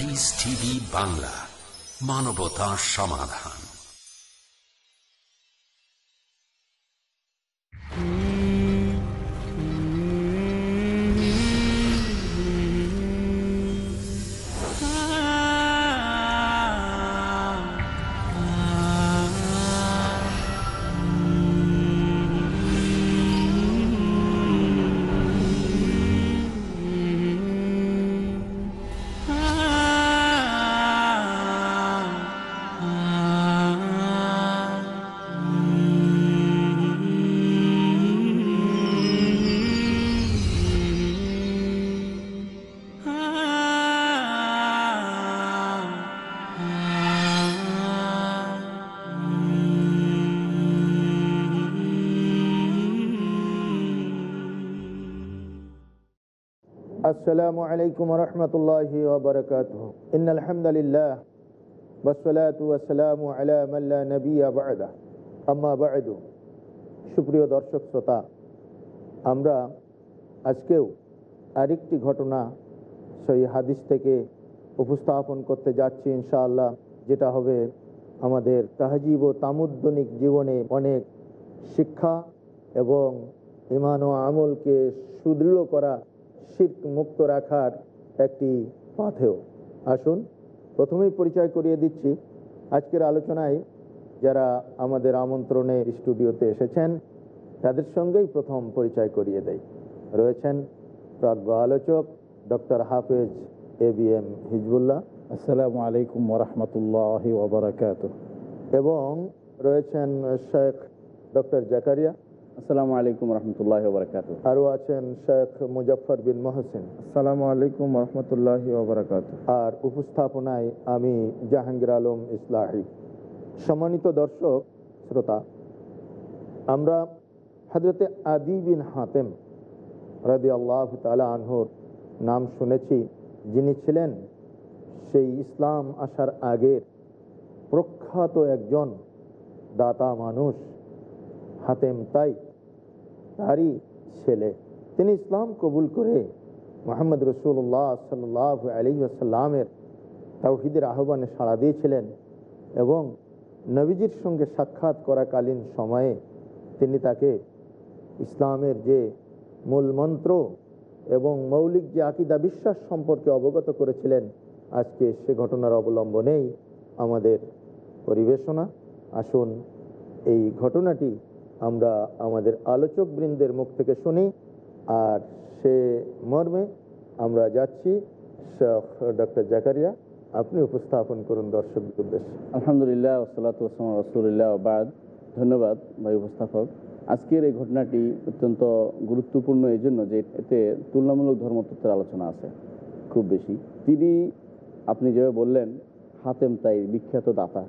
Piece TV Bangla মানবতা সমাধান আসসালামু আলাইকুম রহমতুল্লাহি ইন আলহামদুলিল্লাহ বসলাতু আসসালামু আলা মাল্লা নবী আবাদা আম্মা বায়দু সুপ্রিয় দর্শক আমরা আজকেও আরেকটি ঘটনা সেই হাদিস থেকে উপস্থাপন করতে যাচ্ছি ইনশাআল্লাহ, যেটা হবে আমাদের তাহজিব ও তামুদ্দনিক জীবনে অনেক শিক্ষা এবং ইমান ও আমলকে সুদৃঢ় করা শির্ক মুক্ত রাখার একটি পাথেও আসুন প্রথমেই পরিচয় করিয়ে দিচ্ছি। আজকের আলোচনায় যারা আমাদের আমন্ত্রণে স্টুডিওতে এসেছেন তাদের সঙ্গেই প্রথম পরিচয় করিয়ে দেয় রয়েছেন প্রাজ্ঞ আলোচক ডক্টর হাফেজ এ বি এম হিজবুল্লাহ। আসসালামু আলাইকুম ওরহমতুল্লাহ ওবরাকাত এবং রয়েছেন শেখ ডক্টর জাকারিয়া। আসসালামু আলাইকুম রহমতুল্লাহ আরও আছেন শেখ মুজফর বিন মহসিন। আসসালামু আলাইকুম রহমতুল্লাহ আর উপস্থাপনায় আমি জাহাঙ্গীর আলম ইসলাহি। সম্মানিত দর্শক শ্রোতা আমরা হজরতে আদি বিন হাতেম রাদি আল্লাহ তালা আনহুর নাম শুনেছি যিনি ছিলেন সেই ইসলাম আসার আগের প্রখ্যাত একজন দাতা মানুষ হাতেম তাই। তারই ছেলে। তিনি ইসলাম কবুল করে মোহাম্মদ রসুল্লাহ সাল্লাহ আলী আসাল্লামের তাওহিদের আহ্বানে সাড়া দিয়েছিলেন এবং নবীজির সঙ্গে সাক্ষাৎ করাকালীন সময়ে তিনি তাকে ইসলামের যে মূল মন্ত্র এবং মৌলিক যে আকিদা বিশ্বাস সম্পর্কে অবগত করেছিলেন, আজকে সে ঘটনার অবলম্বনেই আমাদের পরিবেশনা। আসুন, এই ঘটনাটি আমরা আমাদের আলোচক বৃন্দের মুখ থেকে শুনি, আর সে মর্মে আমরা যাচ্ছি। ডক্টর জাকারিয়া, আপনি উপস্থাপন করুন দর্শকদের উদ্দেশ্যে। আলহামদুলিল্লাহ রসুলিল্লাহ বাদ। ধন্যবাদ ভাই উপস্থাপক। আজকের এই ঘটনাটি অত্যন্ত গুরুত্বপূর্ণ এই জন্য যে এতে তুলনামূলক ধর্মতত্ত্বের আলোচনা আছে, খুব বেশি। তিনি, আপনি যেভাবে বললেন, হাতেম তাই বিখ্যাত দাতা।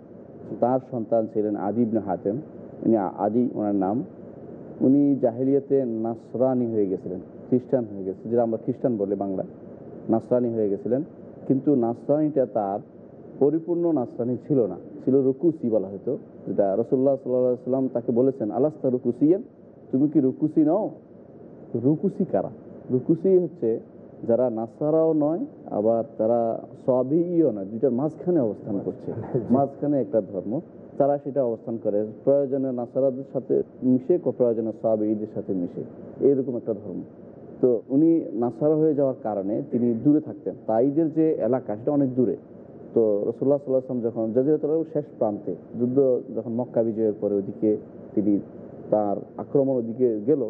তার সন্তান ছিলেন আদিবনে হাতেম। উনি আদি ওনার নাম। উনি জাহেলিয়াতে নাসরানি হয়ে গেছিলেন খ্রিস্টান হয়ে গেছে যেটা আমরা খ্রিস্টান বলে বাংলা নাসরানি হয়ে গেছিলেন। কিন্তু নাসরানিটা তার পরিপূর্ণ নাসরানি ছিল না ছিল রুকুসি বলা হতো যেটা রসুল্লাহ সাল্লাহ সাল্লাম তাকে বলেছেন আলাস্তা রুকুসিয়েন? তুমি কি রুকুসি নও? রুকুসি কারা? রুকুসি হচ্ছে যারা নাসারাও নয় আবার তারা সবিও নয় দুইটার মাঝখানে অবস্থান করছে। মাঝখানে একটা ধর্ম। তারা সেটা অবস্থান করে। প্রয়োজনে নাসারাদের সাথে মিশে প্রয়োজনে সাবিদের সাথে মিশে। এইরকম একটা ধর্ম। তো উনি নাসারা হয়ে যাওয়ার কারণে তিনি দূরে থাকতেন। তাইদের যে এলাকা সেটা অনেক দূরে। তো রসুল্লাহ সাল্লাহাম যখন জাজিরাতর শেষ প্রান্তে যুদ্ধ যখন মক্কা বিজয়ের পরে ওদিকে তিনি তার আক্রমণ ওদিকে গেল।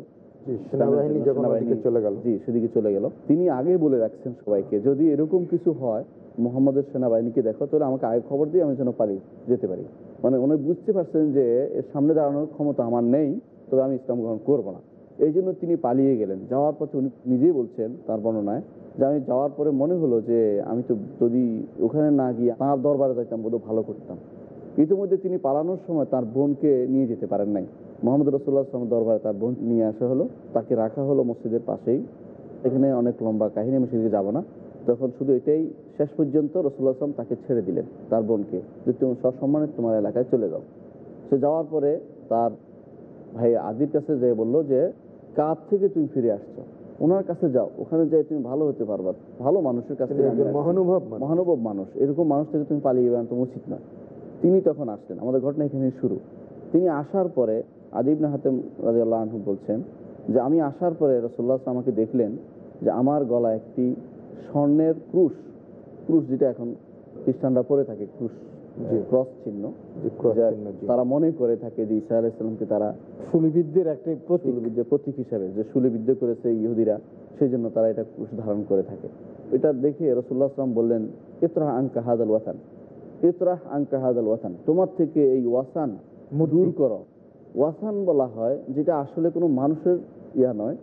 জি সেদিকে চলে গেল। তিনি আগে বলে রাখছেন সবাইকে যদি এরকম কিছু হয় মোহাম্মদের সেনাবাহিনীকে দেখো তাহলে আমাকে আগে খবর দিয়ে আমি যেন পালিয়ে যেতে পারি। মানে উনি বুঝতে পারছেন যে এর সামনে দাঁড়ানোর ক্ষমতা আমার নেই, তবে আমি ইসলাম গ্রহণ করব না। এই জন্য তিনি পালিয়ে গেলেন। যাওয়ার পথে উনি নিজেই বলছেন তার বর্ণনায় যে আমি যাওয়ার পরে মনে হলো যে আমি তো যদি ওখানে না গিয়ে তাঁর দরবারে যাইতাম, বোধ ভালো করতাম। ইতিমধ্যে তিনি পালানোর সময় তার বোনকে নিয়ে যেতে পারেন নাই। মোহাম্মদ রসুল্লাহ দরবারে তার বোন নিয়ে আসা হলো, তাকে রাখা হলো মসজিদের পাশেই। এখানে অনেক লম্বা কাহিনী, আমি সেদিকে যাব না। তখন শুধু এটাই শেষ পর্যন্ত রসুল্লাহ আসলাম তাকে ছেড়ে দিলেন তার বোনকে যে তুমি সসম্মানে তোমার এলাকায় চলে যাও। সে যাওয়ার পরে তার ভাই আদির কাছে যে বলল যে কার থেকে তুমি ফিরে আসছো? ওনার কাছে যাও ওখানে যাই তুমি ভালো হতে পারবা ভালো মানুষের কাছে মহানুভব মহানুভব মানুষ এরকম মানুষ থেকে তুমি পালিয়ে বেড়ানো তো উচিত নয়। তিনি তখন আসলেন আমাদের ঘটনা এখানে শুরু। তিনি আসার পরে আদিবনে হাতেম রাজি আল্লাহ আনহু বলছেন যে আমি আসার পরে রসোল্লা আমাকে দেখলেন যে আমার গলা একটি স্বর্ণের ক্রুশ ক্রুশ যেটা এখন খ্রিস্টানরা পরে থাকে ক্রুশ যে ক্রস চিহ্ন। তারা মনে করে থাকে যে ইসা আলাইসাল্লামকে তারা সুলিবিদ্যের একটি প্রতীক। প্রতীক হিসাবে যে শুলিবিদ্য করেছে ইহুদিরা সেই জন্য তারা এটা ক্রুশ ধারণ করে থাকে। এটা দেখে রসুল্লাহ আসলাম বললেন ইতরাহ আঙ্কা হাদাল ওয়াসান ইতরাহ আঙ্কা হাদাল ওয়াসান তোমার থেকে এই ওয়াসান দূর করো। ওয়াসান বলা হয় যেটা আসলে কোনো মানুষের ইয়া নয়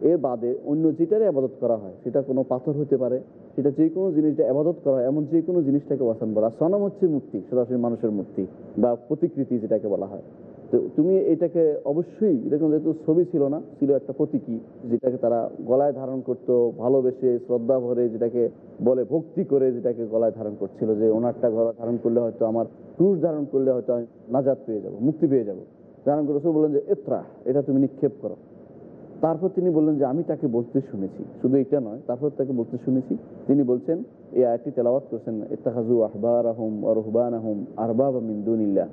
এর বাদে অন্য যেটারই আবাদত করা হয়, সেটা কোনো পাথর হতে পারে, সেটা যে কোনো জিনিসটা আবাদত করা হয়, এমন যে কোনো জিনিসটাকে ওয়াসান বলা। সনম হচ্ছে মূর্তি, সরাসরি মানুষের মূর্তি বা প্রতিকৃতি যেটাকে বলা হয়। তো তুমি এটাকে অবশ্যই এরকম যেহেতু ছবি ছিল না, ছিল একটা প্রতীকী যেটাকে তারা গলায় ধারণ করতো, ভালোবেসে, শ্রদ্ধা ভরে যেটাকে বলে, ভক্তি করে যেটাকে গলায় ধারণ করছিল যে ওনারটা গলায় ধারণ করলে হয়তো আমার ক্রুশ ধারণ করলে হয়তো আমি নাজাদ পেয়ে যাব, মুক্তি পেয়ে যাব। ধারণ করে রসুল বললেন যে, এত্রা, এটা তুমি নিক্ষেপ করো। তারপর তিনি বললেন যে আমি তাকে বলতে শুনেছি। শুধু এটা নয় তারপর তাকে বলতে শুনেছি। তিনি বলছেন এই আয়টি তেলাওয়াত করছেন ইত্তাহাজু আহবার আহম রহবান আহম আরবাব মিন্দুনিল্লাহ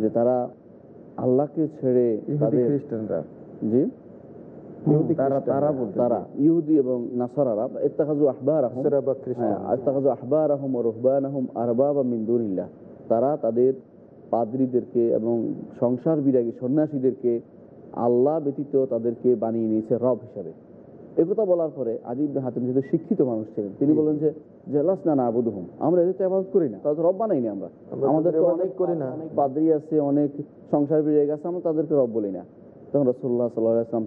যে তারা আল্লাহকে ছেড়ে তাদের খ্রিস্টানরা। জি? তারা ইহুদি এবং নাসারারা ইত্তাহাজু আহবার আহম। হ্যাঁ ইত্তাহাজু আহবার আহম রহবান আহম আরবাব মিন্দুনিল্লাহ তারা তাদের পাদ্রীদেরকে এবং সংসার বিরাগী সন্ন্যাসীদেরকে আল্লাহ ব্যতীত তাদেরকে বানিয়ে নিয়েছে রব হিসাবে। একথা বলার পরে আজিব হাতেম যেহেতু শিক্ষিত মানুষ ছিলেন তিনি বলেন যে জেলাস না না আবুদুহুম আমরা এদের তো আবাদত করি না। তাদের রব বানাইনি আমরা। আমরা আমাদের তো অনেক করি না। অনেক পাদ্রী আছে অনেক সংসার বিরাগ আছে আমরা তাদেরকে রব বলি না। তখন রসল্লাহ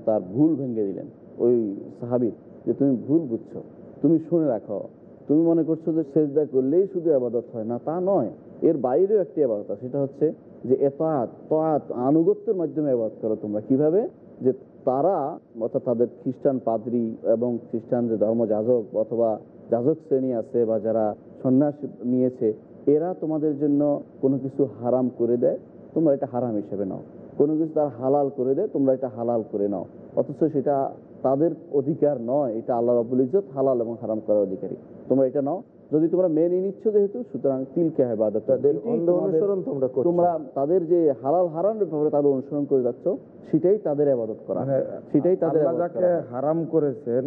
তার ভুল ভেঙে দিলেন। ওই সাহাবির যে তুমি ভুল বুঝছ তুমি শুনে রাখো। তুমি মনে করছ যে সেজদা করলেই শুধু আবাদত হয় না তা নয় এর বাইরেও একটি আবাদত সেটা হচ্ছে যে এতাত তাত আনুগত্যের মাধ্যমে আবাদত করো তোমরা। কীভাবে? যে তারা, অর্থাৎ তাদের খ্রিস্টান পাদ্রী এবং খ্রিস্টান যে ধর্মযাজক অথবা যাজক শ্রেণি আছে বা যারা সন্ন্যাস নিয়েছে, এরা তোমাদের জন্য কোনো কিছু হারাম করে দেয়, তোমরা এটা হারাম হিসেবে নাও। কোনো কিছু তার হালাল করে দেয়, তোমরা এটা হালাল করে নাও। অথচ সেটা তাদের অধিকার নয়, এটা আল্লাহ রবুল ইজত হালাল এবং হারাম করার অধিকারী। তোমরা এটা নাও। যদি তোমরা মেনে নিচ্ছ যেহেতু সুতরাং তিলকে হেবাদত তাদের অনুসরণ তোমরা তোমরা তাদের যে হালাল হারামের ব্যাপারে তাদের অনুসরণ করে যাচ্ছ সেটাই তাদের আবাদত করা। মানে সেটাই তাদের আল্লাহ যাকে হারাম করেছেন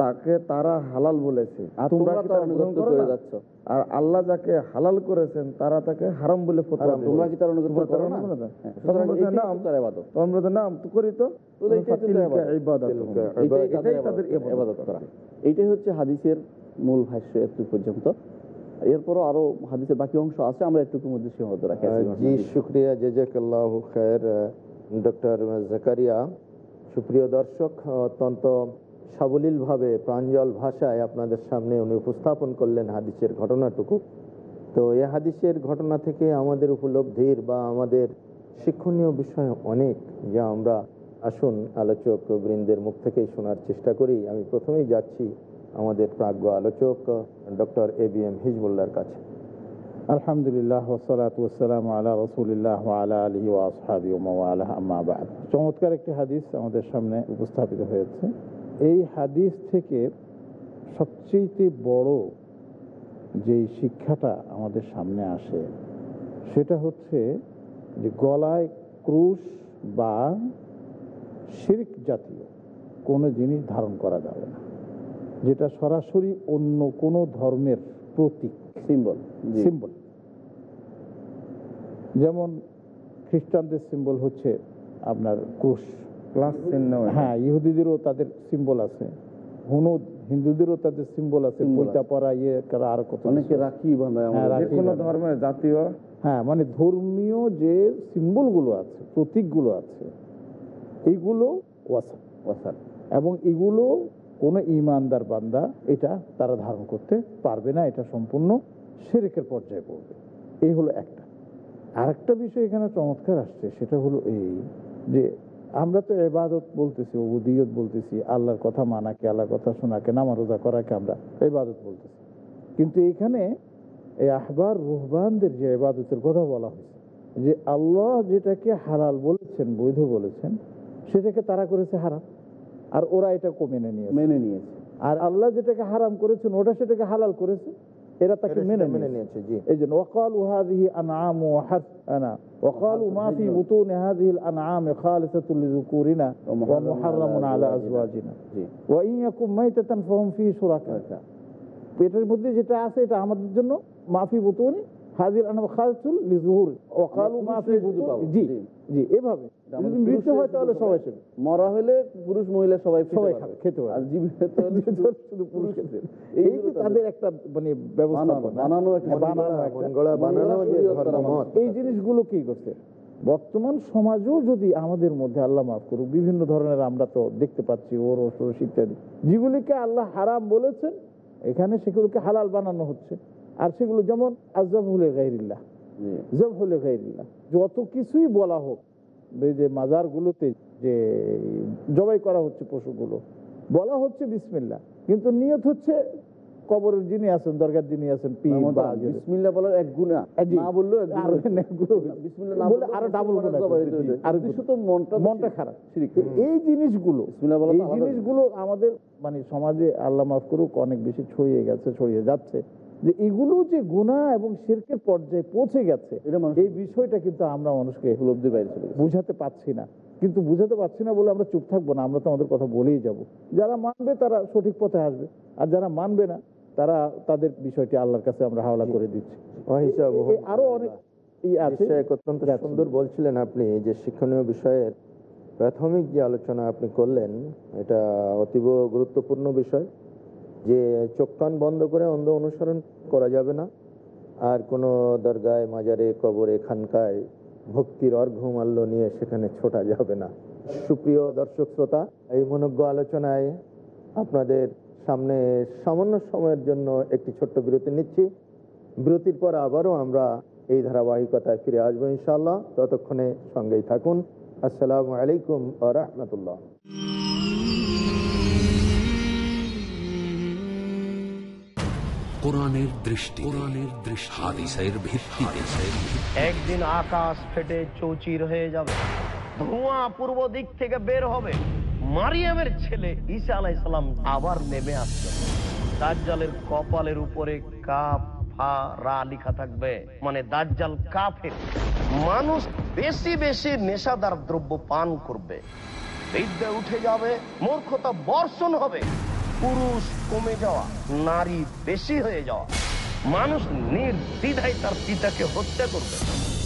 তাকে তারা হালাল বলেছে। আর আল্লাহ যাকে হালাল করেছেন তারা তাকে হারাম বলে হারাম, করো? হ্যাঁ, বলছে, এটাই তো হচ্ছে হাদিসের মূল ভাষ্য একটু পর্যন্ত। এরপরও আরও হাদিসের বাকি অংশ আছে আমরা একটু মধ্যে সীমাবদ্ধ রাখি। জি। শুক্রিয়া জেজাকাল্লাহ খায়ের ডক্টর জাকারিয়া। সুপ্রিয় দর্শক অত্যন্ত সাবলীলভাবে প্রাঞ্জল ভাষায় আপনাদের সামনে উনি উপস্থাপন করলেন হাদিসের ঘটনাটুকু। তো এই হাদিসের ঘটনা থেকে আমাদের উপলব্ধির বা আমাদের শিক্ষণীয় বিষয় অনেক যা আমরা আসুন আলোচক বৃন্দের মুখ থেকেই শোনার চেষ্টা করি। আমি প্রথমেই যাচ্ছি আমাদের প্রাজ্ঞ আলোচক, ডক্টর এ বি এম হিজবুল্লার কাছে। আলহামদুলিল্লাহ ওসালাত ওসালাম আলা রসুলিল্লাহ আলা আলহি ও আসহাবি ওমাওয়ালা আম্মাবাদ চমৎকার একটি হাদিস আমাদের সামনে উপস্থাপিত হয়েছে। এই হাদিস থেকে সবচেয়ে বড় যেই শিক্ষাটা আমাদের সামনে আসে, সেটা হচ্ছে যে গলায় ক্রুশ বা শিরিক জাতীয় কোনো জিনিস ধারণ করা যাবে না। যেটা সরাসরি অন্য কোনো ধর্মের প্রতীক। সিম্বল সিম্বল যেমন খ্রিস্টানদের সিম্বল হচ্ছে আপনার ক্রুশ। হ্যাঁ ইহুদিদেরও তাদের সিম্বল আছে। হুনুদ হিন্দুদেরও তাদের সিম্বল আছে। Symbol পৈতা পরা ইয়ে আর কত অনেকে রাখি হ্যাঁ, কোনো ধর্মের জাতীয়। হ্যাঁ মানে ধর্মীয় যে সিম্বলগুলো আছে প্রতীকগুলো আছে এইগুলো ওয়াসান ওয়াসান এবং এগুলো কোনো ইমানদার বান্দা এটা তারা ধারণ করতে পারবে না, এটা সম্পূর্ণ সেরেকের পর্যায়ে পড়বে। এই হলো একটা। আরেকটা বিষয় এখানে চমৎকার আসছে, সেটা হলো এই যে আমরা তো এবাদত বলতেছি উদিয়ত বলতেছি, আল্লাহর কথা মানাকে, আল্লাহর কথা শোনাকে নামা রোজা করাকে আমরা এবাদত বলতেছি। কিন্তু এখানে এই আহবার রুহবানদের যে এবাদতের কথা বলা হয়েছে, যে আল্লাহ যেটাকে হালাল বলেছেন, বৈধ বলেছেন, সেটাকে তারা করেছে হারাম। আর ওরা এটা মেনে নিয়েছে। মেনে নিয়েছে। আর আল্লাহ যেটাকে হারাম করেছেন ওটা সেটাকে হালাল করেছে এরা তাকে মেনে মেনে নিয়েছে। জি। এই জন্য ওয়াকালু হাদিহি আনআমু হাসানা ওয়াকালু মা ফি বুতুনি হাদিহি আনআম খালিসাতুল লিযুকুরিনা ওয়া মুহাররামুন আলা আজওয়াজিনা। জি ওয়া ইন ইয়াকুম মাইতাতান ফাহুম ফিহি শুরাকা। পেটের মধ্যে যেটা আছে এটা আমাদের জন্য মাফি বুতুনি হাজির আনআম খালিসাতুল লিযুহুর ওয়াকালু মা ফি পুরুষের পাবো। জি জি। জি এভাবে। যদি মৃত্যু হয় তাহলে সবাই পাবে। মরা হলে পুরুষ মহিলা সবাই সবাই খাবে, খেতে পারবে। আর জীবিত শুধু- শুধু পুরুষ পুরুষদের। এই তাদের একটা মানে ব্যবস্থা বানানো- একটা- বানানো জিনিসগুলো কি করছে? বর্তমান সমাজেও যদি আমাদের মধ্যে আল্লাহ মাফ করুক বিভিন্ন ধরনের আমরা তো দেখতে পাচ্ছি ওর ওরস ইত্যাদি। যেগুলিকে আল্লাহ হারাম বলেছেন এখানে সেগুলোকে হালাল বানানো হচ্ছে। আর সেগুলো যেমন যত কিছুই বলা হোক এই যে মাজারগুলোতে যে জবাই করা হচ্ছে পশুগুলো বলা হচ্ছে বিসমিল্লাহ। কিন্তু নিয়ত হচ্ছে কবরের যিনি আছেন দরগার যিনি আছেন বলার এক গুণা। না আরও ডাবল। আরও তো মনটা মনটা খারাপ। এই জিনিসগুলো এই জিনিসগুলো আমাদের মানে সমাজে আল্লাহ মাফ করুক অনেক বেশি ছড়িয়ে গেছে ছড়িয়ে যাচ্ছে। যে এগুলো যে গুণা এবং শিরকের পর্যায়ে পৌঁছে গেছে এই বিষয়টা কিন্তু আমরা মানুষকে উপলব্ধির বাইরে চলে বুঝাতে পারছি না। কিন্তু বুঝাতে পারছি না বলে আমরা চুপ থাকব না আমরা তো আমাদের কথা বলেই যাব। যারা মানবে তারা সঠিক পথে আসবে আর যারা মানবে না তারা তাদের বিষয়টি আল্লাহর কাছে আমরা হাওলা করে দিচ্ছি। আরও অনেক অত্যন্ত সুন্দর বলছিলেন আপনি যে শিক্ষণীয় বিষয়ের প্রাথমিক যে আলোচনা আপনি করলেন এটা অতীব গুরুত্বপূর্ণ বিষয়। যে চোখ কান বন্ধ করে অন্ধ অনুসরণ করা যাবে না। আর কোনো দরগায়, মাজারে, কবরে, খানকায় ভক্তির অর্ঘমাল্য নিয়ে সেখানে ছোটা যাবে না। সুপ্রিয় দর্শক শ্রোতা, এই মনজ্ঞ আলোচনায় আপনাদের সামনে সামান্য সময়ের জন্য একটি ছোট্ট বিরতি নিচ্ছি। বিরতির পর আবারও আমরা এই ধারাবাহিকতায় ফিরে আসব ইনশাল্লাহ ততক্ষণে সঙ্গেই থাকুন। আসসালামু আলাইকুম আ রহমতুল্লাহ। কোরআনের দৃষ্টি কোরআনের দৃষ্টি। হাদিসের ভিত্তিতে একদিন আকাশ ফেটে চৌচির হয়ে যাবে। ধোঁয়া পূর্ব দিক থেকে বের হবে। মারিয়ামের ছেলে ঈসা আলাইসালাম আবার নেমে আসবে। দাজ্জালের কপালের উপরে কাপ ফা রা লিখা থাকবে। মানে দাজ্জাল কাফের। মানুষ বেশি বেশি নেশাদার দ্রব্য পান করবে। বিদ্যা উঠে যাবে মূর্খতা বর্ষণ হবে। পুরুষ কমে যাওয়া, নারী বেশি হয়ে যাওয়া। মানুষ নির্দ্বিধায় তার পিতাকে হত্যা করবে।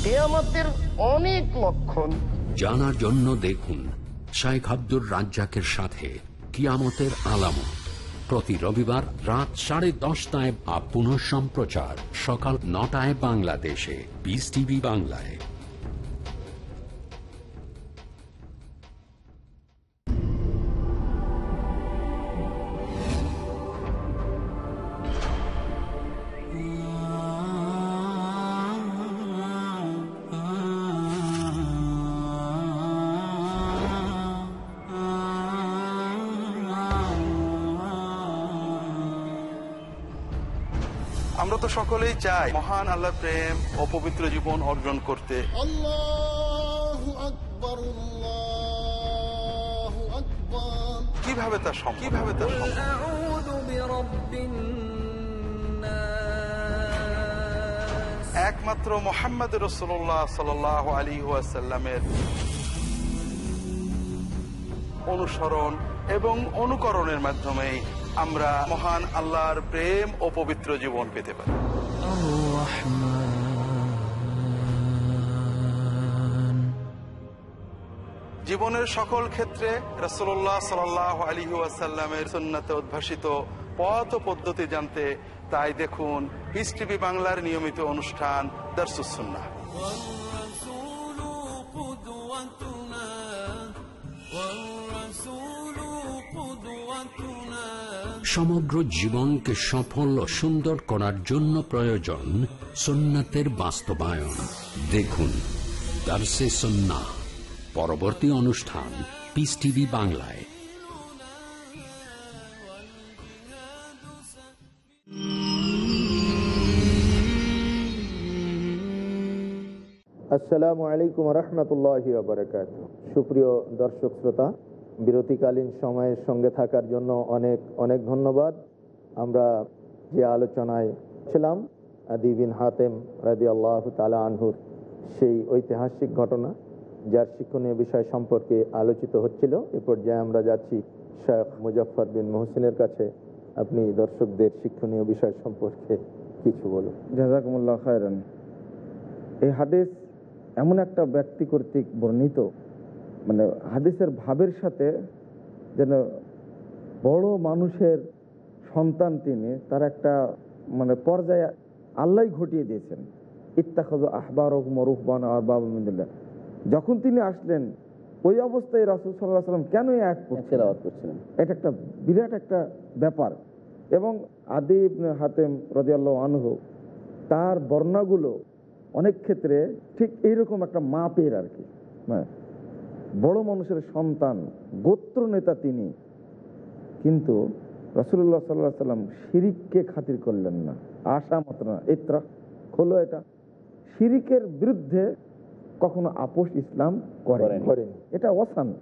কেয়ামতের অনেক লক্ষণ। জানার জন্য দেখুন শাইখ আব্দুর রাজ্জাকের সাথে কিয়ামতের আলামত। প্রতি রবিবার রাত সাড়ে দশটায় পুনঃ সম্প্রচার সকাল নটায় বাংলাদেশে। বিস টিভি বাংলায়। আমরা তো সকলেই চাই মহান আল্লাহ প্রেম ও পবিত্র জীবন অর্জন করতে। কীভাবে তা সম্ভব? কীভাবে তা একমাত্র মোহাম্মদ রসুল্লাহ সাল আলী ওয়াসাল্লামের অনুসরণ এবং অনুকরণের মাধ্যমে আমরা মহান আল্লাহর প্রেম ও পবিত্র জীবন পেতে পারি। জীবনের সকল ক্ষেত্রে রসল্লাহ সাল আলী ওয়াসাল্লামের সুন্নাতে উদ্ভাসিত পথ পদ্ধতি জানতে, তাই দেখুন পিস বাংলার নিয়মিত অনুষ্ঠান দর্শুসুন্না সমগ্র জীবনকে সফল ও সুন্দর করার জন্য প্রয়োজন সুন্নাতের বাস্তবায়ন। দেখুন, দার্সে সন্না, পরবর্তী অনুষ্ঠান পিস টিভি বাংলায়। আসসালামু আলাইকুম রহমতুল্লাহ সুপ্রিয় দর্শক, শ্রোতা বিরতিকালীন সময়ের সঙ্গে থাকার জন্য অনেক অনেক ধন্যবাদ। আমরা যে আলোচনায় ছিলাম, আদি বিন হাতেম রাজি আল্লাহ তালা আনহুর সেই ঐতিহাসিক ঘটনা, যার শিক্ষণীয় বিষয় সম্পর্কে আলোচিত হচ্ছিল, এ পর্যায়ে আমরা যাচ্ছি শেখ মুজফর বিন মোহসিনের কাছে। আপনি দর্শকদের শিক্ষণীয় বিষয় সম্পর্কে কিছু বলুন। জাজাকুমুল্লাহ খায়রান। এই হাদিস এমন একটা ব্যক্তি কর্তৃক বর্ণিত মানে হাদিসের ভাবের সাথে যেন বড় মানুষের সন্তান তিনি তার একটা মানে পর্যায়ে আল্লাহ ঘটিয়ে দিয়েছেন। ইত্তাখাজ আহবার মরুহবান আর বাবা যখন তিনি আসলেন ওই অবস্থায় রাসুল সাল্লাহ সাল্লাম কেন এক করছিলেন? এটা একটা বিরাট একটা ব্যাপার। এবং আদি হাতেম রাজিয়াল্লাহ আনহু তার বর্ণাগুলো অনেক ক্ষেত্রে ঠিক এইরকম একটা মাপের আর কি। হ্যাঁ। বড় মানুষের সন্তান গোত্র নেতা তিনি। কিন্তু রসুল্লাহ সাল্লাহ সাল্লাম শিরিককে খাতির করলেন না। আশা মাত্র না ইত্রা হলো এটা। শিরিকের বিরুদ্ধে কখনো আপোষ ইসলাম করে এটা অসান।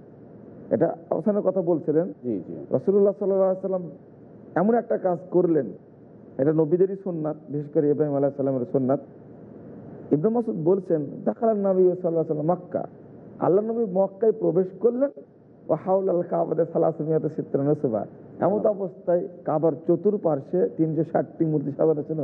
এটা অসানের কথা বলছিলেন। জি জি। রসুল্লাহ সাল্লাম এমন একটা কাজ করলেন। এটা নবীদেরই সোননাথ বিশেষ করে ইব্রাহিম আলাহ সাল্লামের সোননাথ ইব্রাহিম মাসুদ বলছেন দেখালেন নবী সাল্লাহ সাল্লাম মক্কা। আল্লাহ নবী মক্কায় প্রবেশ করলেন ও হাউল আল কাবাদের সালাসমিয়াতে চিত্রানুসুবা এমন তো অবস্থায় কাবার চতুর্পার্শ্বে তিনশো ষাটটি মূর্তি সাজানো ছিল।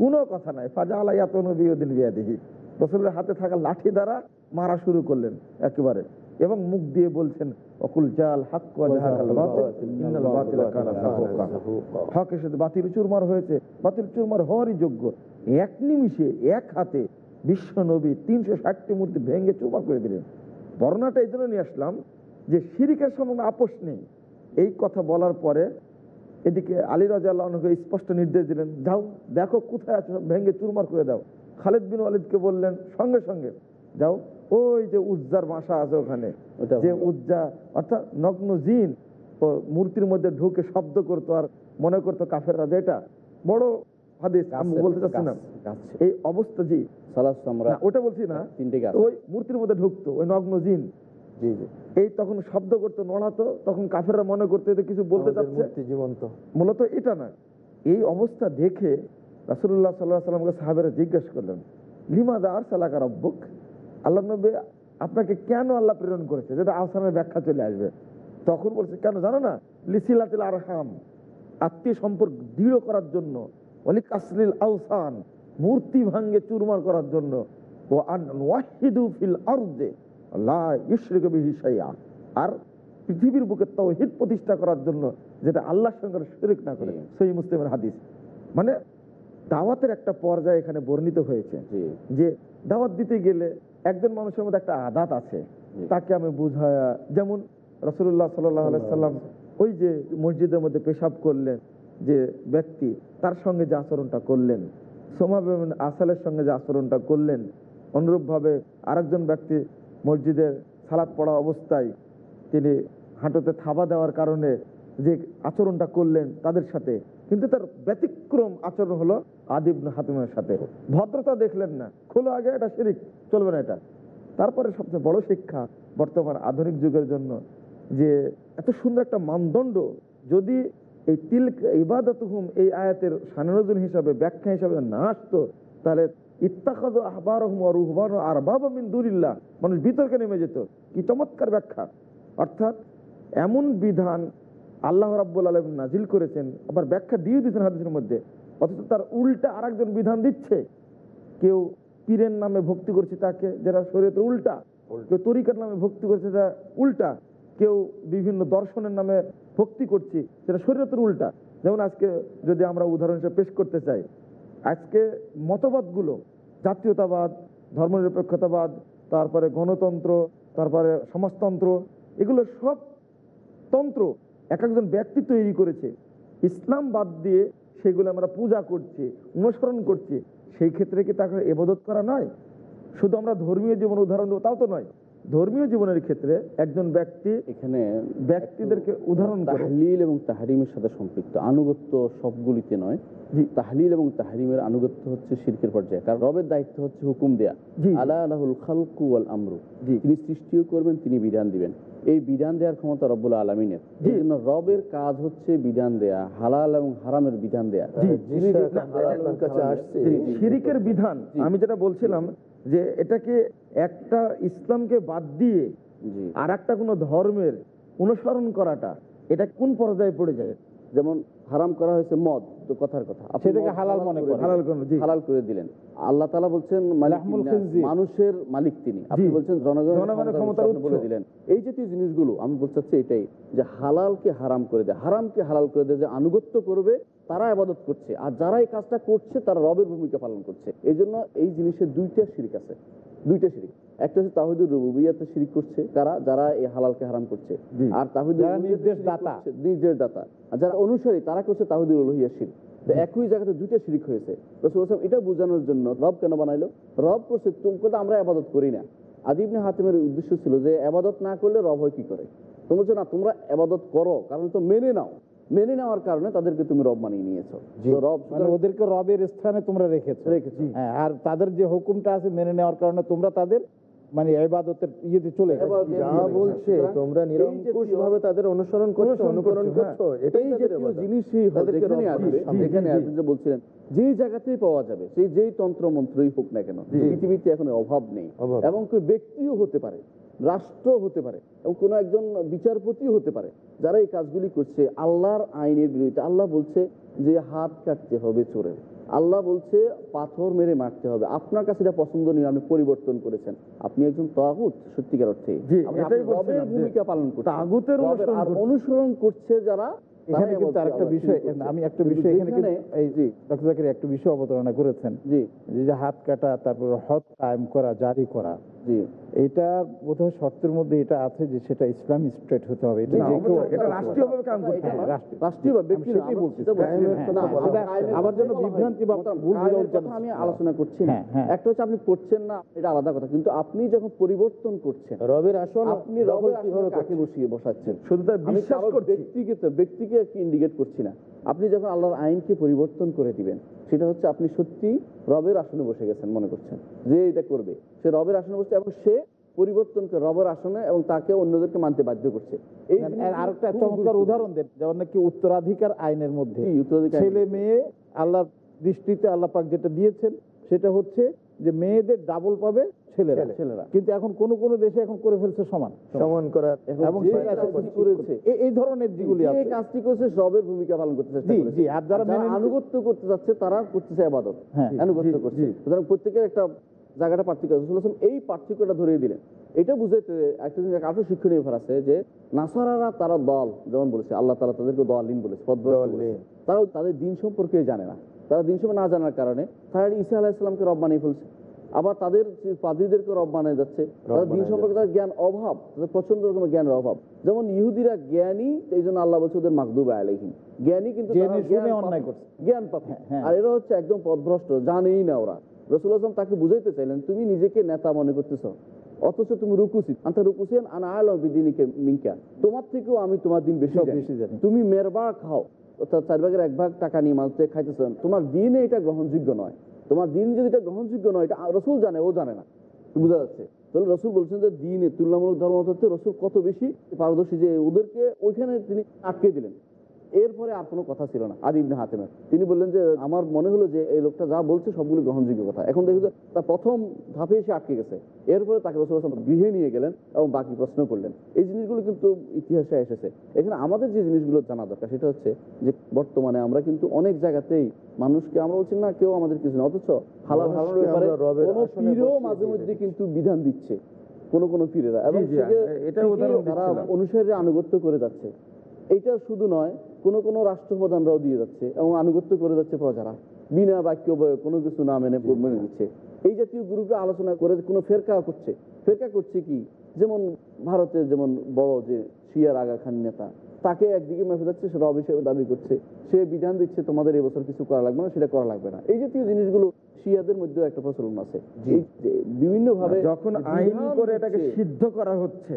কোনো কথা নাই। ফাজা আলাই এত নবী ওদিন বিয়া দেখি রসুলের হাতে থাকা লাঠি দ্বারা মারা শুরু করলেন একেবারে। এবং মুখ দিয়ে বলছেন অকুল জাল হাক সাথে বাতিল চুরমার হয়েছে। বাতিল চুরমার হওয়ারই যোগ্য। এক নিমিষে এক হাতে বিশ্ব নবী তিনশো ষাটটি মূর্তি ভেঙে চুরমার করে দিলেন। বর্ণাটা এই জন্য নিয়ে আসলাম যে শিরিকের সম্বন্ধে আপোষ নেই। এই কথা বলার পরে এদিকে আলী রাজাকে স্পষ্ট নির্দেশ দিলেন যাও দেখো কোথায় আছে ভেঙে চুরমার করে দাও। খালেদ বিন ওয়ালিদকে বললেন সঙ্গে সঙ্গে যাও। ওই যে উজ্জার বাসা আছে ওখানে যে উজ্জা অর্থাৎ নগ্ন জিন ও মূর্তির মধ্যে ঢুকে শব্দ করতো আর মনে করতো কাফেররা যেটা বড় হাদিস আমি বলতে চাচ্ছি না। গাছ- গাছ ছিল। এই অবস্থা জি সালাস ওটা বলছি না। তিনটে গাছ। ওই মূর্তির মধ্যে ঢুকতো ওই নগ্ন জিন। জি জি। এই তখন শব্দ করতো নড়াতো তখন কাফেররা মনে করতো কিছু বলতে চাচ্ছে। জীবন্ত। মূলত এটা না। এই অবস্থা দেখে রাসুল্লাহ সাল্লাহ সাল্লামকে সাহাবেরা জিজ্ঞেস করলেন লিমাদা আর সালাকা রব্বুক? আল্লাহ নবী আপনাকে কেন আল্লাহ প্রেরণ করেছে? যেটা আহসানের ব্যাখ্যা চলে আসবে। তখন বলছে কেন জানো না? লিসিলাতিল আরহাম আত্মীয় সম্পর্ক দৃঢ় করার জন্য। অলিক আসলিল আহসান মূর্তি ভাঙ্গে চুরমার করার জন্য। ও আন ফিল আরদে লা ইউশরিকু বিহি শাইআ। আর পৃথিবীর বুকে তাওহীদ প্রতিষ্ঠা করার জন্য যেটা আল্লাহর সঙ্গে শরীক না করে। সহি মুসলিমের হাদিস। মানে দাওয়াতের একটা পর্যায়ে এখানে বর্ণিত হয়েছে যে দাওয়াত দিতে গেলে একজন মানুষের মধ্যে একটা আদাত আছে। তাকে আমি বুঝায়া যেমন রসুল্লাহ সাল্লাম। ওই যে মসজিদের মধ্যে পেশাব করলেন যে ব্যক্তি তার সঙ্গে যে আচরণটা করলেন সোমা বেগম আসালের সঙ্গে যে আচরণটা করলেন, অনুরূপভাবে আরেকজন ব্যক্তি মসজিদের সালাদ পড়া অবস্থায় তিনি হাঁটুতে থাবা দেওয়ার কারণে যে আচরণটা করলেন তাদের সাথে, কিন্তু তার ব্যতিক্রম আচরণ হলো আদিব হাতিমের সাথে। ভদ্রতা দেখলেন না, খোলো আগে, এটা শিরিক, চলবে না এটা। তারপরে সবচেয়ে বড় শিক্ষা বর্তমান আধুনিক যুগের জন্য যে এত সুন্দর একটা মানদণ্ড, যদি এই তিল ইবাদত হুম এই আয়াতের সানরজুল হিসাবে ব্যাখ্যা হিসাবে না আসতো তাহলে ইত্তাখাদ আহবার রুহবান আর বাবা মিন মানুষ বিতর্কে নেমে যেত। কি চমৎকার ব্যাখ্যা। অর্থাৎ এমন বিধান আল্লাহ রাব্বুল আলম নাজিল করেছেন আবার ব্যাখ্যা দিয়ে দিয়েছেন হাদিসের মধ্যে অথচ তার উল্টা আরেকজন বিধান দিচ্ছে। কেউ পীরের নামে ভক্তি করছে তাকে যারা শরীয়তের উল্টা। কেউ তরিকার নামে ভক্তি করছে যা উল্টা। কেউ বিভিন্ন দর্শনের নামে ভক্তি করছি, সেটা শরীয়তের উল্টা। যেমন আজকে যদি আমরা উদাহরণ হিসেবে পেশ করতে চাই, আজকে মতবাদগুলো, জাতীয়তাবাদ, ধর্মনিরপেক্ষতাবাদ, তারপরে গণতন্ত্র, তারপরে সমাজতন্ত্র, এগুলো সব তন্ত্র এক একজন ব্যক্তি তৈরি করেছে। ইসলাম বাদ দিয়ে সেগুলো আমরা পূজা করছি, অনুসরণ করছি, সেই ক্ষেত্রে কি তাকে এবাদত করা নয়? শুধু আমরা ধর্মীয় জীবন উদাহরণ দেবো, তাও তো নয়। ধর্মীয় জীবনের ক্ষেত্রে একজন ব্যক্তি এখানে ব্যক্তিদেরকে উদাহরণ তাহলিল এবং তাহারিমের সাথে সম্পৃক্ত। আনুগত্য সবগুলিতে নয়। জি। তাহলিল এবং তাহারিমের আনুগত্য হচ্ছে শিরকের পর্যায়ে। কারণ রবের দায়িত্ব হচ্ছে হুকুম দেয়া। আলা আলাহুল খালকু ওয়াল আমরু। তিনি সৃষ্টিও করবেন তিনি বিধান দিবেন। এই বিধান দেওয়ার ক্ষমতা রব্বুল আলমিনের। এই জন্য রবের কাজ হচ্ছে বিধান দেয়া হালাল এবং হারামের বিধান দেয়া। শিরিকের বিধান। আমি যেটা বলছিলাম যে এটাকে একটা ইসলামকে বাদ দিয়ে আর একটা কোনো ধর্মের অনুসরণ করাটা এটা কোন পর্যায়ে পড়ে যায়? যেমন হারাম করা হয়েছে মদ তো কথার কথা। সেটাকে হালাল মনে করে করেন। হালাল হালাল করে দিলেন। আল্লাহ তালা বলছেন। মানুষের মালিক তিনি। আপনি বলছেন জনগণের আপনি বলে দিলেন। এই জাতীয় জিনিসগুলো আমি বলতে চাচ্ছি এটাই যে হালালকে হারাম করে দেয়। হারামকে হালাল করে দেয় যে আনুগত্য করবে তারা আবাদত করছে। আর যারা এই কাজটা করছে তারা রবের ভূমিকা পালন করছে। এই জন্য এই জিনিসের দুইটা শিরিক আছে। দুইটা শিরিক। একটা হচ্ছে তাহিদুর রুবিয়াতে শিরিক করছে কারা? যারা এই হালালকে হারাম করছে। আর তাহিদুর নির্দেশ দাতা। নির্দেশ দাতা। আর যারা অনুসারী তারা করছে তাহিদুর উলহিয়া শিরিক। তো একই জায়গাতে দুইটা শিরিক হয়েছে। রসুল আসলাম এটা বোঝানোর জন্য রব কেন বানাইলো? রব করছে তুমি তো আমরা আবাদত করি না। আদিবনে হাতিমের উদ্দেশ্য ছিল যে আবাদত না করলে রব হয় কি করে? তুমি বলছো না তোমরা আবাদত করো কারণ তো মেনে নাও। মেনে নেওয়ার কারণে তাদেরকে তুমি রব মানিয়ে নিয়েছো। রব মানে ওদেরকে রবের স্থানে তোমরা রেখেছো। রেখেছি। হ্যাঁ আর তাদের যে হুকুমটা আছে মেনে নেওয়ার কারণে তোমরা তাদের মানে ইবাদতের ইয়েতে চলে যা বলছে তোমরা নিরঙ্কুশ ভাবে তাদের অনুসরণ করছ অনুকরণ করছ। এটাই জাতীয় জিনিসই যেখানে আসবে যেখানে জি, জি। আপনি যে বলছিলেন যেই জায়গাতেই পাওয়া যাবে সেই যেই তন্ত্র মন্ত্রই হোক না কেন পৃথিবীতে এখন অভাব নেই এবং ব্যক্তিও হতে পারে। রাষ্ট্র হতে পারে এবং কোনো একজন বিচারপতিও হতে পারে যারা এই কাজগুলি করছে। আল্লাহর আইনের বিরুদ্ধে আল্লাহ বলছে যে হাত কাটতে হবে চোরের। আল্লাহ বলছে পাথর মেরে মারতে হবে। আপনার কাছে এটা পছন্দনীয় আপনি পরিবর্তন করেছেন। আপনি একজন তাগুত সত্যিকার অর্থে। যে ভূমিকা পালন করছেন। তাগুতের অনুসরণ করছে। যারা এখানে কিন্তু আরেকটা বিষয় আমি একটা বিষয় এখানে কিন্তু যেখানে- এই জি। ডক্টর জাকির একটা বিষয় অবতারণা করেছেন। যে যে হাত কাটা তারপর হদ কায়েম করা জারি করা। জি। এটা বোধহয় শর্তের মধ্যে এটা আছে যে সেটা ইসলাম স্টেট হতে হবে। এটা রাষ্ট্রীয়ভাবে কাম করতে। রাষ্ট্রীয়- বা ব্যক্তি সেটাই বলছি। হ্যাঁ। বিভ্রান্তি বা ভুল আমি আলোচনা করছি হ্যাঁ, হ্যাঁ। একটা হচ্ছে আপনি করছেন না এটা আলাদা কথা। কিন্তু আপনি যখন পরিবর্তন করছেন রবের আসন আপনি রবের কাকে বসিয়ে বসাচ্ছেন। শুধু তার বিশ্বাস ব্যক্তিগত ব্যক্তিকে ইন্ডিকেট করছি না। আপনি যখন আল্লাহর আইনকে পরিবর্তন করে দিবেন সেটা হচ্ছে আপনি সত্যি রবের আসনে বসে গেছেন মনে করছেন যে এটা করবে। সে রবের আসনে বসছে এবং সে পরিবর্তন করে রবের আসনে এবং তাকে অন্যদেরকে মানতে বাধ্য করছে। এই আরেকটা চমৎকার উদাহরণ দেন যেমন নাকি উত্তরাধিকার আইনের মধ্যে। ছেলে মেয়ে আল্লাহর দৃষ্টিতে আল্লাহ পাক যেটা দিয়েছেন সেটা হচ্ছে যে মেয়েদের ডাবল পাবে ছেলেরা। ছেলেরা। কিন্তু এখন কোন কোন দেশে এখন করে ফেলছে সমান। সমান করার এবং করেছে এই- ধরনের যেগুলি আছে। কাজটি করছে সবের ভূমিকা পালন করতে জি, জি, আর যারা আনুগত্য করতে যাচ্ছে তারা করতেছে আবাদত হ্যাঁ, আনুগত্য করছে। সুতরাং প্রত্যেকের একটা জায়গাটা পার্থক্য আছে। এই পার্থক্যটা ধরিয়ে দিলেন। এটা বুঝাইতে একটা জিনিস আরও শিক্ষণীয় ব্যাপার আছে যে নাসারারা তারা দল যেমন বলেছে আল্লাহ তালা তাদেরকে দলিন বলেছে পদভ্রষ্ট দলিন। বলেছে। তারাও তাদের দিন সম্পর্কে জানে না। তারা দিন সম্পর্কে না জানার কারণে তারা ঈসা আলাহিসামকে রব বানিয়ে ফেলছে। আবার তাদের পাদ্রীদেরকে রব বানিয়ে যাচ্ছে তাদের দিন সম্পর্কে তাদের জ্ঞান অভাব তাদের প্রচণ্ড রকমের জ্ঞানের অভাব। যেমন ইহুদিরা জ্ঞানী এই জন্য আল্লাহ বলছে ওদের মাকদুব আলাইহিম। জ্ঞানী কিন্তু জ্ঞান। জ্ঞান পাপী হ্যাঁ। আর এরা হচ্ছে একদম পদভ্রষ্ট জানেই না ওরা। রসুল আসলাম তাকে বুঝাইতে চাইলেন তুমি নিজেকে নেতা মনে করতেছ অথচ তুমি রুকুসি। আন্তা রুকুসিয়ান আনা আলো বিদিনিকে মিঙ্কা তোমার থেকেও আমি তোমার দিন বেশি জানি। বেশি জানি। তুমি মেরবা খাও। অর্থাৎ চার ভাগের এক ভাগ টাকা নিয়ে মানুষ খাইতেছেন তোমার দিনে এটা গ্রহণযোগ্য নয়। তোমার দিন যদি এটা গ্রহণযোগ্য নয়, এটা রসুল জানে, ও জানে না। বোঝা যাচ্ছে? তাহলে রসুল বলছেন যে দিনে তুলনামূলক ধর্ম হচ্ছে রসুল কত বেশি পারদর্শী যে ওদেরকে ওইখানে তিনি আটকে দিলেন। এরপরে আর কোনো কথা ছিল না আদি ইবনে হাতেমের। তিনি বললেন যে আমার মনে হলো যে এই লোকটা যা বলছে সবগুলো গ্রহণযোগ্য কথা। এখন দেখি তার প্রথম ধাপে এসে আটকে গেছে। এরপরে তাকে রসুল আসলাম গৃহে নিয়ে গেলেন এবং বাকি প্রশ্ন করলেন। এই জিনিসগুলো কিন্তু ইতিহাসে এসেছে। এখানে আমাদের যে জিনিসগুলো জানা দরকার সেটা হচ্ছে যে বর্তমানে আমরা কিন্তু অনেক জায়গাতেই মানুষকে আমরা বলছি না কেউ আমাদের কিছু না। অথচ হালাল হারানোর ব্যাপারে কোনো পীরও মাঝে মধ্যে কিন্তু বিধান দিচ্ছে কোন কোন পীরেরা। এবং দিচ্ছিলাম। আনুগত্য করে যাচ্ছে। এটা শুধু নয় কোন কোন রাষ্ট্রপ্রধানরাও দিয়ে যাচ্ছে এবং আনুগত্য করে যাচ্ছে প্রজারা। বিনা বাক্য বয়ে কোনো কিছু না মেনে মেনে নিচ্ছে। এই জাতীয় গ্রুপে আলোচনা করে কোনো ফেরকা করছে। ফেরকা করছে কি? যেমন ভারতের যেমন বড় যে শিয়ার আগা খান নেতা তাকে একদিকে মেপে যাচ্ছে সে রব দাবি করছে। সে বিধান দিচ্ছে তোমাদের এবছর কিছু করা লাগবে না সেটা করা লাগবে না। এই জাতীয় জিনিসগুলো শিয়াদের মধ্যেও একটা প্রচলন আছে। বিভিন্নভাবে যখন আইন করে এটাকে সিদ্ধ করা হচ্ছে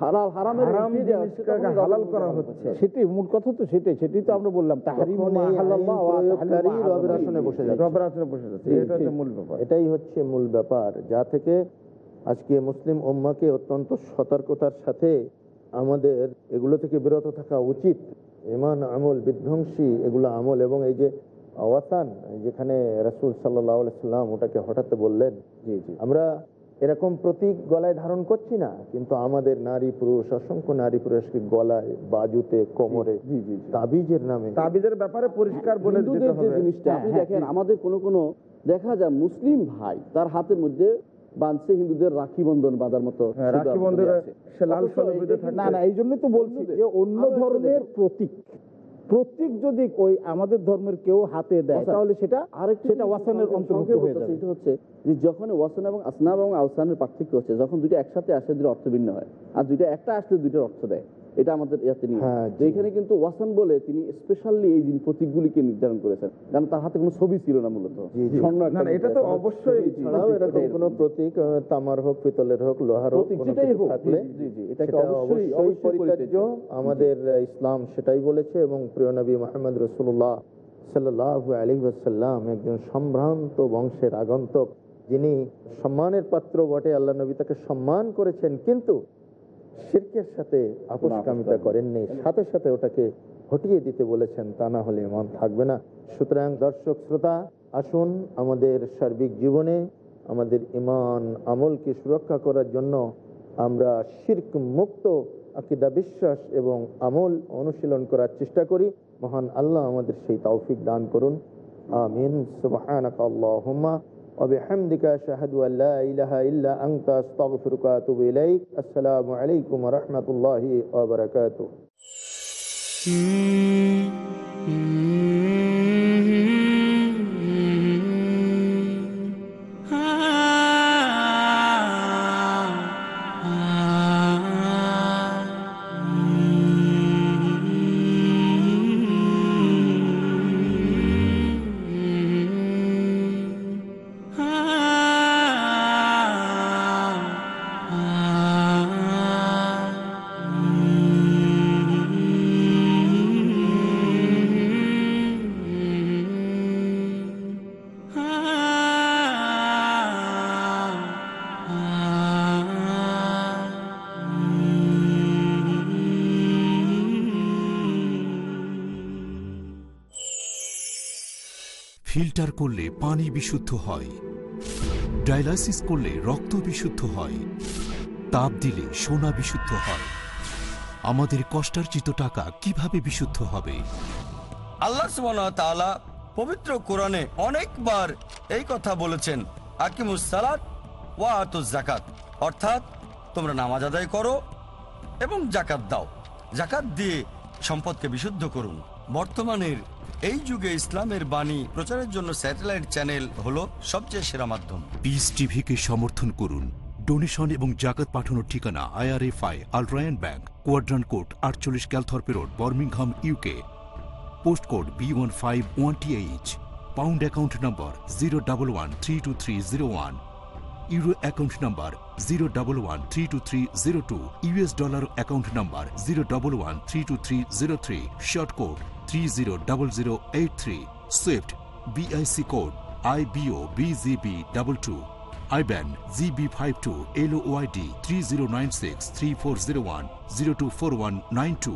হালাল হারামের হারাম উঠিয়ে দেওয়া হচ্ছে, জিনিসটাকে তখন হালাল করা হচ্ছে। সেটাই মূল কথা তো সেটাই সেটাই তো আমরা বললাম। তাহারিম তখন মা এই আইন হালাল্লাহ ওয়া প্রয়োগকারী তাহরিম মা রবের হারাম। আসনে বসে যাচ্ছে। বসে যাচ্ছে। এটা হচ্ছে মূল ব্যাপার। এটাই হচ্ছে মূল ব্যাপার। যা থেকে আজকে মুসলিম উম্মাকে অত্যন্ত সতর্কতার সাথে আমাদের এগুলো থেকে বিরত থাকা উচিত। ইমান আমল বিধ্বংসী এগুলো আমল এবং এই যে আওয়াতান যেখানে রাসুল সাল্লাহ সাল্লাম ওটাকে হঠাৎ বললেন জি জি। আমরা এরকম প্রতীক গলায় ধারণ করছি না কিন্তু আমাদের নারী পুরুষ অসংখ্য নারী পুরুষকে গলায় বাজুতে কোমরে তাবিজের নামে। তাবিদের ব্যাপারে পরিষ্কার বলে জিনিসটা আপনি হ্যাঁ, দেখেন আমাদের কোনো কোনো দেখা যায় মুসলিম ভাই তার হাতের মধ্যে বাঁধছে হিন্দুদের রাখি বন্ধন বাঁধার মতো হ্যাঁ, রাখি বন্ধনে। না না এই জন্যই তো বলছি যে অন্য দেখুন। প্রতীক। প্রতীক যদি কই আমাদের ধর্মের কেউ হাতে দেয় তাহলে সেটা আরেকটা সেটা ওয়াসানের অন্তর্ভুক্ত হয়ে যাবে। এটা হচ্ছে যে যখন ওয়াসান এবং আসনাব এবং আওসানের পার্থক্য হচ্ছে যখন দুইটা একসাথে আসে দুটো অর্থ ভিন্ন হয়। আর দুইটা একটা আসলে দুইটার অর্থ দেয়। এটা আমাদের ইয়াতে নিয়ে। হ্যাঁ, জি। এখানে কিন্তু ওয়াসান বলে তিনি স্পেশালি এই জিনিস প্রতীকগুলিকে নির্ধারণ করেছেন। কারণ তার হাতে কোনো ছবি ছিল না মূলত। এটা তো অবশ্যই এরকম কোনো প্রতীক তামার হোক পিতলের হোক লোহার হোক যেটাই হোক, থাকলে জি, জি, জি, এটাকে সেটা অবশ্যই- পরিত্যাজ্য। আমাদের ইসলাম সেটাই বলেছে এবং প্রিয় নবী মোহাম্মদ রসুল্লাহ সাল্লাহ আলী আসাল্লাম একজন সম্ভ্রান্ত বংশের আগন্তক। যিনি সম্মানের পাত্র বটে আল্লাহ নবী তাকে সম্মান করেছেন কিন্তু শিরকের সাথে আপোষকামিতা করেননি। সাথে সাথে ওটাকে হটিয়ে দিতে বলেছেন তা না হলে ইমান থাকবে না। সুতরাং দর্শক শ্রোতা আসুন আমাদের সার্বিক জীবনে আমাদের ইমান আমলকে সুরক্ষা করার জন্য আমরা শির্ক মুক্ত আকিদা বিশ্বাস এবং আমল অনুশীলন করার চেষ্টা করি। মহান আল্লাহ আমাদের সেই তৌফিক দান করুন। আমিন। আল্লাহুম্মা وبحمدك أشهد أن لا إله إلا أنت أستغفرك وأتوب إليك. السلام عليكم ورحمة الله وبركاته. ফিল্টার করলে পানি বিশুদ্ধ হয়। ডায়ালাইসিস করলে রক্ত বিশুদ্ধ হয়। তাপ দিলে সোনা বিশুদ্ধ হয়। আমাদের কষ্টার্জিত টাকা কীভাবে বিশুদ্ধ হবে? আল্লাহ তাআলা পবিত্র কোরআনে অনেকবার এই কথা বলেছেন, আকিমুস সালাত ওয়া আতুজ জাকাত অর্থাৎ, তোমরা নামাজ আদায় করো এবং জাকাত দাও। জাকাত দিয়ে সম্পদকে বিশুদ্ধ করুন। বর্তমানের এই যুগে ইসলামের বাণী প্রচারের জন্য স্যাটেলাইট চ্যানেল হলো সবচেয়ে সেরা মাধ্যম। পিস টিভিকে সমর্থন করুন। ডোনেশন এবং জাকাত পাঠানোর ঠিকানা IRFI Al Rayan bank Quadrant court আটচল্লিশ Calthorpe road Birmingham UK post code B one five one T H pound account number zero double one three two three zero one euro account number zero double one three two three zero two US dollar account number zero double one three two three zero three sort code three zero double zero eight three swift BIC code I BO BGB double two IBAN GB five two L YD three zero nine six three four zero one zero two four one nine two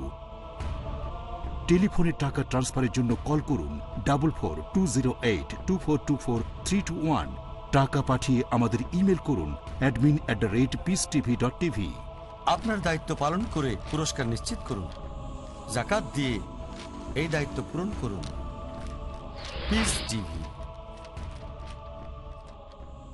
টেলিফোনে টাকা ট্রান্সফারের জন্য call করুন double four two zero eight two four two four three two one টাকা পাঠিয়ে আমাদের email করুন admin at the rate peace TV dot TV আপনার দায়িত্ব পালন করে পুরস্কার নিশ্চিত করুন। জাকাত দিয়ে এই দায়িত্ব পূরণ করুন। Piece TV